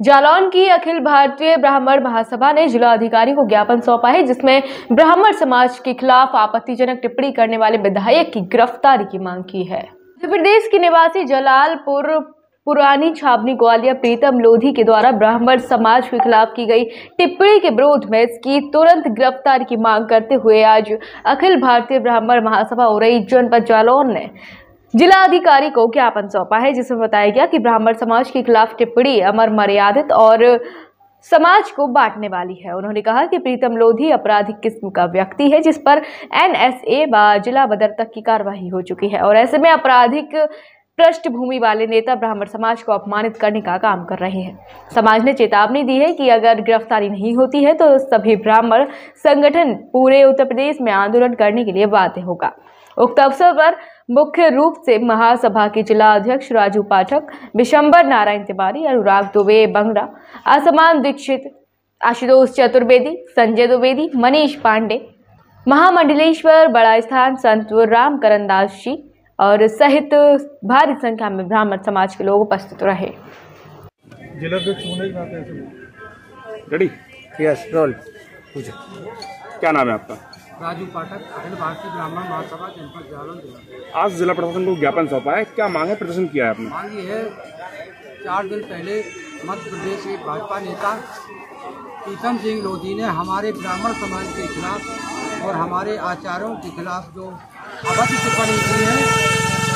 जालौन की अखिल भारतीय ब्राह्मण महासभा ने जिला अधिकारी को ज्ञापन सौंपा है, जिसमें ब्राह्मण समाज के खिलाफ आपत्तिजनक टिप्पणी करने वाले विधायक की गिरफ्तारी की मांग की है। मध्य प्रदेश के निवासी जलालपुर पुरानी छावनी ग्वालियर प्रीतम लोधी के द्वारा ब्राह्मण समाज के खिलाफ की गई टिप्पणी के विरोध में इसकी तुरंत गिरफ्तारी की मांग करते हुए आज अखिल भारतीय ब्राह्मण महासभा उरई जनपद जालौन ने जिला अधिकारी को ज्ञापन सौंपा है, जिसमें बताया गया कि ब्राह्मण समाज के खिलाफ टिप्पणी, अमर मर्यादित और समाज को बांटने वाली है। उन्होंने कहा कि प्रीतम लोधी आपराधिक किस्म का व्यक्ति है, जिस पर एनएसए व जिला बदर तक की कार्रवाई हो चुकी है और ऐसे में आपराधिक पृष्ठभूमि वाले नेता ब्राह्मण समाज को अपमानित करने का काम कर रहे हैं। समाज ने चेतावनी दी है कि अगर गिरफ्तारी नहीं होती है तो सभी ब्राह्मण संगठन पूरे उत्तर प्रदेश में आंदोलन करने के लिए बाध्य होगा। उक्त अवसर पर मुख्य रूप से महासभा के जिला अध्यक्ष राजू पाठक विशंबर नारायण तिवारी अनुराग दुबे बंगड़ा आसमान दीक्षित आशुतोष चतुर्वेदी संजय द्विवेदी मनीष पांडे महामंडलेश्वर बड़ा स्थान संत राम करनदास जी और सहित भारी संख्या में ब्राह्मण समाज के लोग उपस्थित रहे। रेडी यस रोल क्या नाम है आपका? राजू पाठक अखिल भारतीय ब्राह्मण महासभा जनपद जालौन जिला। आज जिला प्रशासन को ज्ञापन सौंपा है। क्या मांग है प्रदर्शन किया है आपने? मांग ये है चार दिन पहले मध्य प्रदेश के भाजपा नेता प्रीतम सिंह लोधी ने हमारे ब्राह्मण समाज के खिलाफ और हमारे आचार्यों के खिलाफ जो अभद्र टिप्पणी की है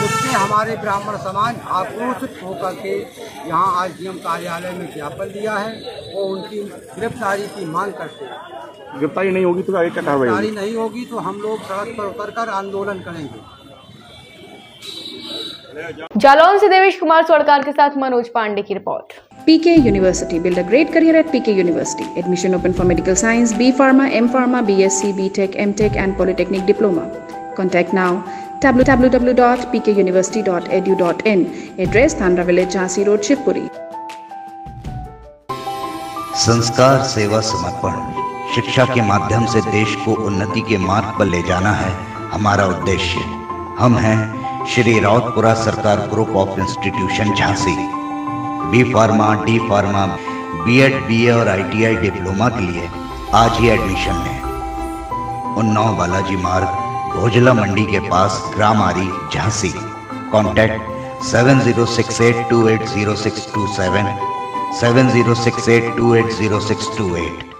उससे हमारे ब्राह्मण समाज आक्रोशित होकर के यहाँ आज डीएम कार्यालय में ज्ञापन दिया है वो उनकी गिरफ्तारी की मांग करते हैं। गिरफ्तारी नहीं होगी तो आगे क्या कार्रवाई होगी? नहीं होगी तो हम लोग सड़क पर उतरकर आंदोलन करेंगे। जालौन से देवेश कुमार सोड़कार के साथ मनोज पांडे की report. PK university build a great career at PK university admission open for medical science B pharma M pharma B S BSc BTech MTech and polytechnic diploma contact now W W W dot PK university dot edu dot in address Thanra village Jhansi road Shivpuri संस्कार सेवा समर्पण। शिक्षा के माध्यम से देश को उन्नति के मार्ग पर ले जाना है। हमारा उद्देश्य, हम हैं Shri Rawatpura Sarkar group of institution Jhansi. B pharma, D pharma B Ed B A और आईटीआई डिप्लोमा के लिए आज ही एडमिशन लें। उन्नाव बालाजी मार्ग, भोजला मंडी के पास ग्राम Aari Jhansi. Contact seven zero six eight two eight zero six two seven seven zero six eight two eight zero six two eight.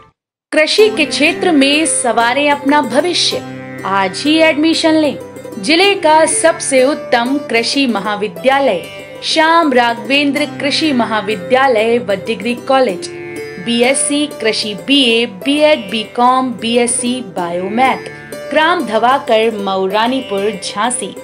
कृषि के क्षेत्र में सवारे अपना भविष्य। आज ही एडमिशन लें। ज़िले का सबसे उत्तम कृषि महाविद्यालय श्याम राघवेंद्र कृषि महाविद्यालय व डिग्री कॉलेज। बीएससी कृषि B A, B Ed, B Com, B Sc biomath gram Dhawakar Mauranipur Jhansi.